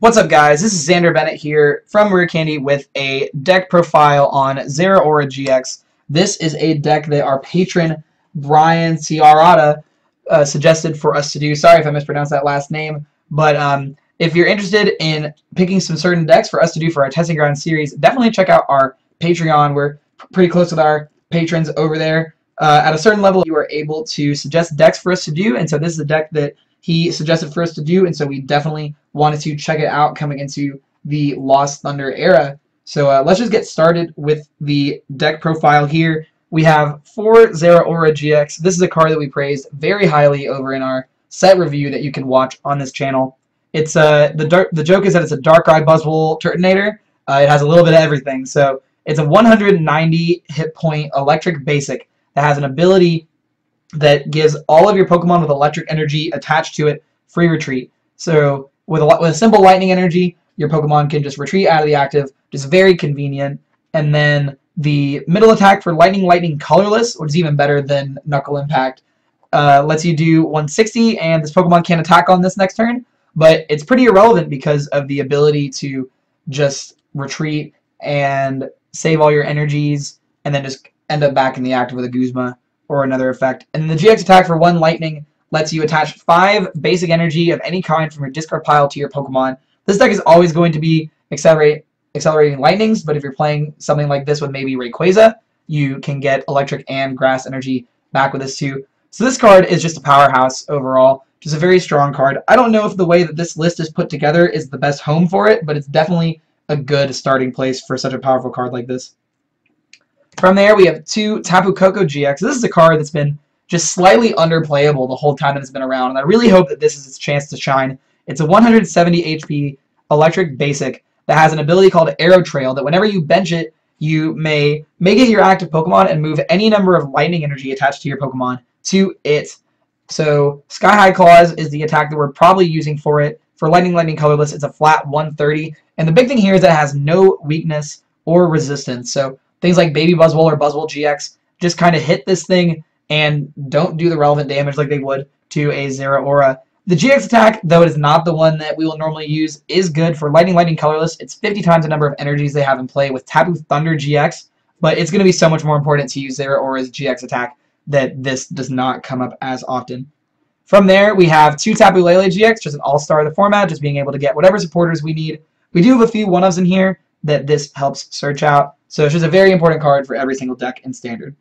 What's up guys, this is Xander Bennett here from Rare Candy with a deck profile on Zeraora GX. This is a deck that our patron Brian Sciarratta uh, suggested for us to do. Sorry if I mispronounced that last name, but um, if you're interested in picking some certain decks for us to do for our Testing Ground series, definitely check out our Patreon. We're pretty close with our patrons over there. Uh, at a certain level, you are able to suggest decks for us to do, and so this is a deck that he suggested for us to do, and so we definitely wanted to check it out coming into the Lost Thunder era. So uh, let's just get started with the deck profile here. We have 4 Zeraora GX. This is a card that we praised very highly over in our set review that you can watch on this channel. It's uh, the dark, the joke is that it's a Darkrai Buzzwole Turtonator. Uh, it has a little bit of everything. So it's a 190 hit point electric basic that has an ability that gives all of your Pokemon with electric energy attached to it free retreat. So with a, with a simple lightning energy, your Pokemon can just retreat out of the active, just very convenient. And then the middle attack for Lightning Lightning Colorless, which is even better than Knuckle Impact, uh, lets you do 160, and this Pokemon can't attack on this next turn. But it's pretty irrelevant because of the ability to just retreat and save all your energies, and then just end up back in the active with a Guzma or another effect. And the GX attack for one lightning lets you attach five basic energy of any kind from your discard pile to your Pokemon. This deck is always going to be accelerate accelerating lightnings, but if you're playing something like this with maybe Rayquaza, you can get electric and grass energy back with this too. So this card is just a powerhouse overall. Just a very strong card. I don't know if the way that this list is put together is the best home for it, but it's definitely a good starting place for such a powerful card like this. From there, we have two Tapu Koko GX. This is a card that's been just slightly underplayable the whole time that it's been around, and I really hope that this is its chance to shine. It's a 170 HP electric basic that has an ability called Aero Trail that whenever you bench it, you may make it your active Pokemon and move any number of lightning energy attached to your Pokemon to it. So Sky High Claws is the attack that we're probably using for it. For Lightning Lightning Colorless, it's a flat 130. And the big thing here is that it has no weakness or resistance. So things like Baby Buzzwole or Buzzwole GX just kind of hit this thing and don't do the relevant damage like they would to a Zeraora. The GX attack, though it is not the one that we will normally use, is good for Lightning Lightning Colorless. It's 50 times the number of energies they have in play with Tapu Thunder GX, but it's going to be so much more important to use Zeraora's GX attack that this does not come up as often. From there, we have two Tapu Lele GX, just an all-star of the format, just being able to get whatever supporters we need. We do have a few one-ofs in here that this helps search out. So it's just a very important card for every single deck in Standard.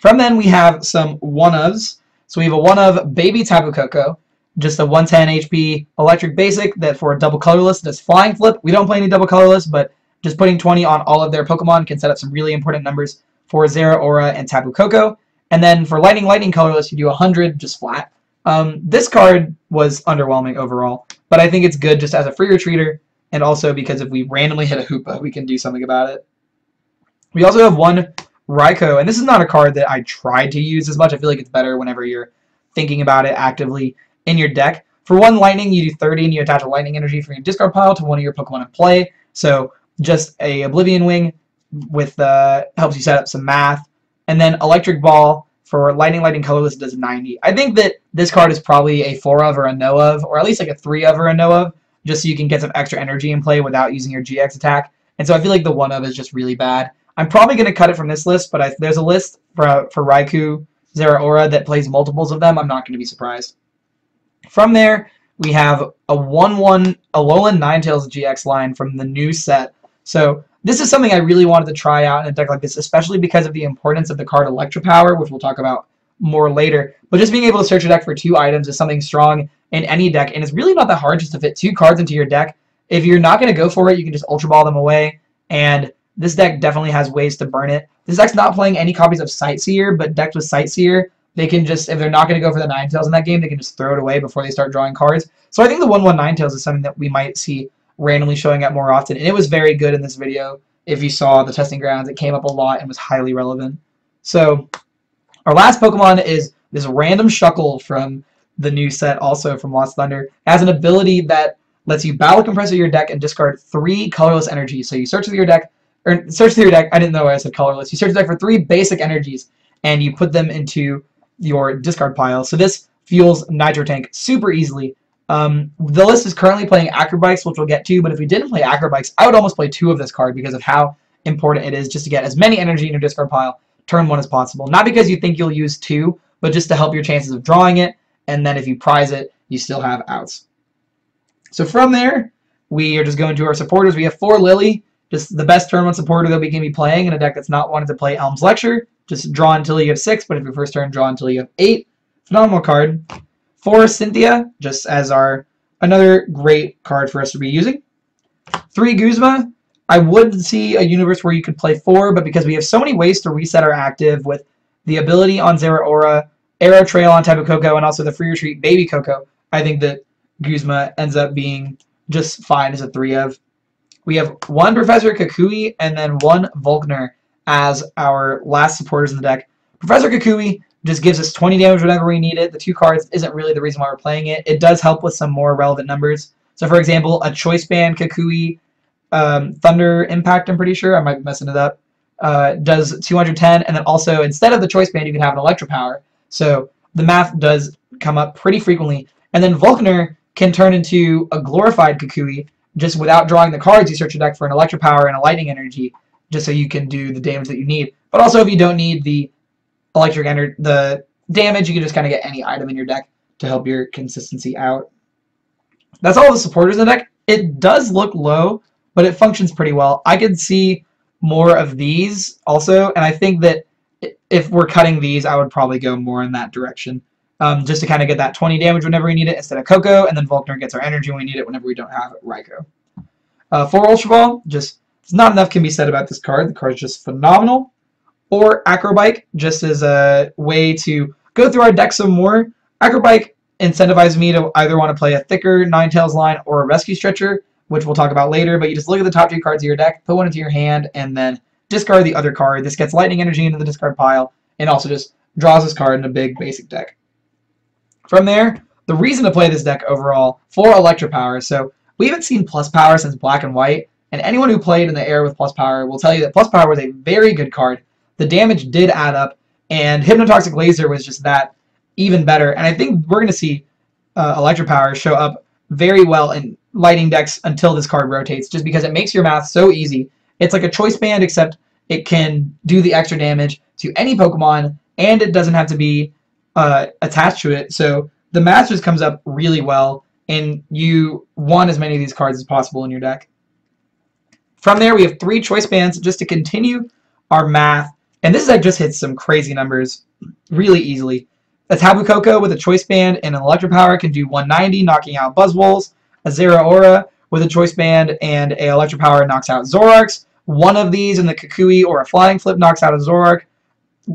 From then, we have some one-ofs. So we have a one-of Baby Tapu Koko, just a 110 HP electric basic that for a double colorless does flying flip. We don't play any double colorless, but just putting 20 on all of their Pokemon can set up some really important numbers for Zeraora and Tapu Koko. And then for Lightning Lightning colorless, you do 100 just flat. Um, this card was underwhelming overall, but I think it's good just as a free retreater, and also because if we randomly hit a Hoopa, we can do something about it. We also have one Raikou, and this is not a card that I tried to use as much. I feel like it's better whenever you're thinking about it actively in your deck. For one lightning, you do 30 and you attach a lightning energy from your discard pile to one of your Pokemon in play. So just a Oblivion Wing with uh, helps you set up some math. And then Electric Ball for Lightning Lightning Colorless does 90. I think that this card is probably a 4 of or a no of, or at least like a 3 of or a no of, just so you can get some extra energy in play without using your GX attack. And so I feel like the 1 of is just really bad. I'm probably going to cut it from this list, but I, there's a list for, for Raikou, Zeraora that plays multiples of them. I'm not going to be surprised. From there, we have a 1-1 Alolan Ninetales GX line from the new set. So this is something I really wanted to try out in a deck like this, especially because of the importance of the card Electropower, which we'll talk about more later. But just being able to search a deck for two items is something strong in any deck, and it's really not that hard just to fit two cards into your deck. If you're not going to go for it, you can just Ultra Ball them away, and this deck definitely has ways to burn it. This deck's not playing any copies of Sightseer, but decked with Sightseer, they can just, if they're not going to go for the Ninetales in that game, they can just throw it away before they start drawing cards. So I think the 1-1 Ninetales is something that we might see randomly showing up more often. And it was very good in this video. If you saw the testing grounds, it came up a lot and was highly relevant. So our last Pokemon is this random Shuckle from the new set, also from Lost Thunder. It has an ability that lets you battle compressor your deck and discard three colorless energy. So you search through your deck, or search your deck, I didn't know I said colorless. You search the deck for three basic energies, and you put them into your discard pile. So this fuels Nitro Tank super easily. Um, the list is currently playing Acrobikes, which we'll get to, but if we didn't play Acrobikes, I would almost play two of this card because of how important it is just to get as many energy in your discard pile turn one as possible. Not because you think you'll use two, but just to help your chances of drawing it, and then if you prize it, you still have outs. So from there, we are just going to our supporters. We have four Lily, just the best turn one supporter that we can be playing in a deck that's not wanted to play Elm's Lecture. Just draw until you have six, but if your first turn, draw until you have eight. Phenomenal card. Four Cynthia, just as our another great card for us to be using. Three Guzma. I would see a universe where you could play four, but because we have so many ways to reset our active with the ability on Zeraora, Aero Trail on Tapu Koko, and also the free retreat Baby Koko, I think that Guzma ends up being just fine as a three of. We have one Professor Kukui and then one Volkner as our last supporters in the deck. Professor Kukui just gives us 20 damage whenever we need it. The two cards isn't really the reason why we're playing it. It does help with some more relevant numbers. So for example, a Choice Band Kukui um, Thunder Impact, I'm pretty sure, I might be messing it up, uh, does 210, and then also instead of the Choice Band, you can have an Electro Power. So the math does come up pretty frequently. And then Volkner can turn into a glorified Kukui. Just without drawing the cards, you search your deck for an electric Power and a Lightning Energy, just so you can do the damage that you need. But also, if you don't need the electric energy, the damage, you can just kind of get any item in your deck to help your consistency out. That's all the supporters in the deck. It does look low, but it functions pretty well. I could see more of these also, and I think that if we're cutting these, I would probably go more in that direction. Um, just to kind of get that 20 damage whenever we need it instead of Koko, and then Volkner gets our energy when we need it whenever we don't have Raikou. Uh, for Ultra Ball, just not enough can be said about this card. The card is just phenomenal. Or Acrobike, just as a way to go through our deck some more. Acrobike incentivizes me to either want to play a thicker Ninetales line or a Rescue Stretcher, which we'll talk about later, but you just look at the top two cards of your deck, put one into your hand, and then discard the other card. This gets lightning energy into the discard pile, and also just draws this card in a big basic deck. From there, the reason to play this deck overall for Electro Power, so we haven't seen Plus Power since Black and White, and anyone who played in the era with Plus Power will tell you that Plus Power was a very good card. The damage did add up, and Hypnotoxic Laser was just that even better. And I think we're going to see uh, Power show up very well in Lightning decks until this card rotates, just because it makes your math so easy. It's like a Choice Band, except it can do the extra damage to any Pokemon, and it doesn't have to be uh, attached to it. So the Masters comes up really well, and you want as many of these cards as possible in your deck. From there, we have three choice bands just to continue our math. And this deck just hits some crazy numbers really easily. A Tapu Koko with a choice band and an Electro Power can do 190, knocking out Buzzwoles. A Zeraora with a choice band and a Electro Power knocks out Zoroarks. One of these in the Kukui or a Flying Flip knocks out a Zoroark.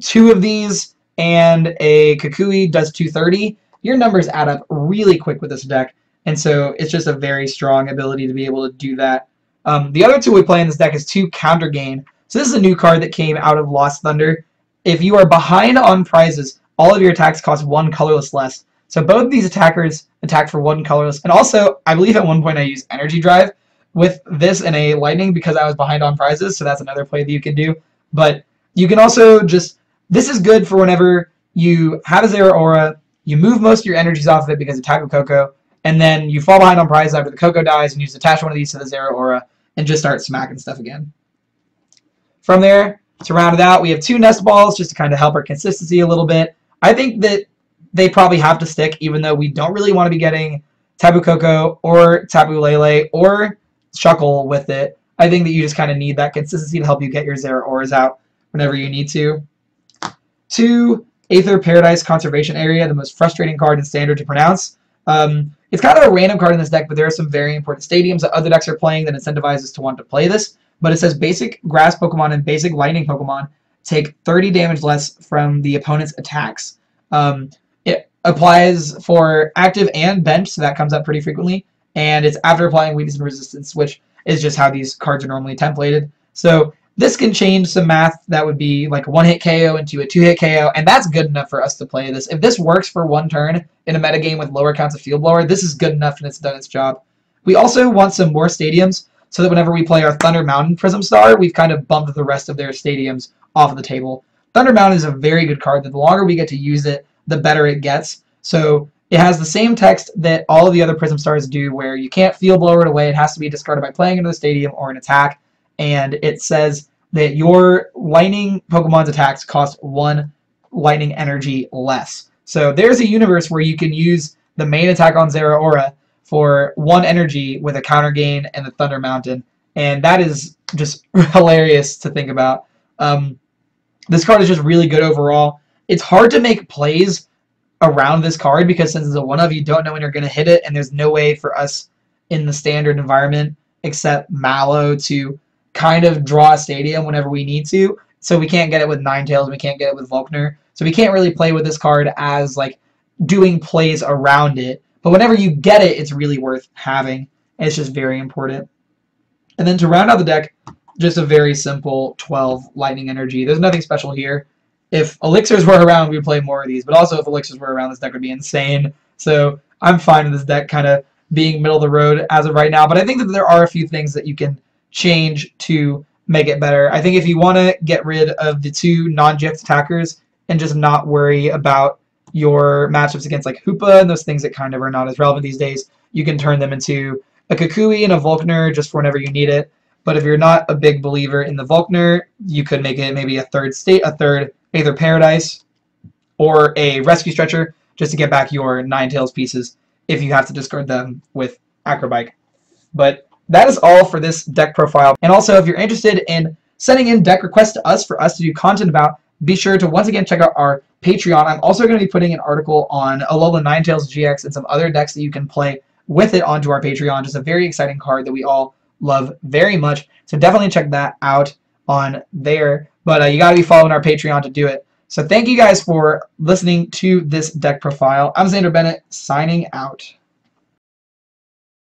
Two of these and a Kukui does 230. Your numbers add up really quick with this deck. And so it's just a very strong ability to be able to do that um, the other two we play in this deck is two Counter Gain. So this is a new card that came out of Lost Thunder. If you are behind on prizes, all of your attacks cost one colorless less. So both these attackers attack for one colorless. And also, I believe at one point I used Energy Drive with this and a Lightning because I was behind on prizes. So that's another play that you can do. But you can also just... This is good for whenever you have a Zeraora, you move most of your energies off of it because of Tapu Koko, and then you fall behind on prizes after the Koko dies, and you just attach one of these to the Zeraora, and just start smacking stuff again. From there, to round it out, we have two nest balls just to kind of help our consistency a little bit. I think that they probably have to stick, even though we don't really want to be getting Tapu Koko or Tapu Lele or Shuckle with it. I think that you just kind of need that consistency to help you get your Zeraoras out whenever you need to. Two, Aether Paradise Conservation Area, the most frustrating card in Standard to pronounce. Um, it's kind of a random card in this deck, but there are some very important stadiums that other decks are playing that incentivizes to want to play this. But it says basic grass Pokemon and basic lightning Pokemon take 30 damage less from the opponent's attacks. Um, it applies for active and bench, so that comes up pretty frequently. And it's after applying weakness and resistance, which is just how these cards are normally templated. So this can change some math that would be like a one-hit KO into a two-hit KO, and that's good enough for us to play this. If this works for one turn in a metagame with lower counts of Field Blower, this is good enough and it's done its job. We also want some more stadiums so that whenever we play our Thunder Mountain Prism Star, we've kind of bumped the rest of their stadiums off of the table. Thunder Mountain is a very good card that the longer we get to use it, the better it gets. So It has the same text that all of the other Prism Stars do, where you can't field blower it away. It has to be discarded by playing into the stadium or an attack. And it says that your lightning Pokemon's attacks cost one lightning energy less. So there's a universe where you can use the main attack on Zeraora for one energy with a counter gain and the Thunder Mountain. And that is just hilarious to think about. Um, this card is just really good overall. It's hard to make plays around this card because since it's a one of, you don't know when you're going to hit it, and there's no way for us in the standard environment except Mallow to kind of draw a stadium whenever we need to. So we can't get it with Ninetales, we can't get it with Volkner. So we can't really play with this card as like doing plays around it. But whenever you get it, it's really worth having. It's just very important. And then to round out the deck, just a very simple 12 lightning energy. There's nothing special here. If elixirs were around, we'd play more of these. But also, if elixirs were around, this deck would be insane. So I'm fine with this deck kind of being middle of the road as of right now. But I think that there are a few things that you can change to make it better. I think if you want to get rid of the two non-GX attackers and just not worry about your matchups against like Hoopa and those things that kind of are not as relevant these days, you can turn them into a Kukui and a Volkner just for whenever you need it. But if you're not a big believer in the Volkner, you could make it maybe a third state, a third Aether Paradise, or a Rescue Stretcher just to get back your Ninetales pieces if you have to discard them with Acrobike. But that is all for this deck profile. And also, if you're interested in sending in deck requests to us for us to do content about, be sure to once again check out our Patreon. I'm also going to be putting an article on Alola Ninetales GX and some other decks that you can play with it onto our Patreon. Just a very exciting card that we all love very much. So definitely check that out on there. But uh, you got to be following our Patreon to do it. So thank you guys for listening to this deck profile. I'm Xander Bennett, signing out.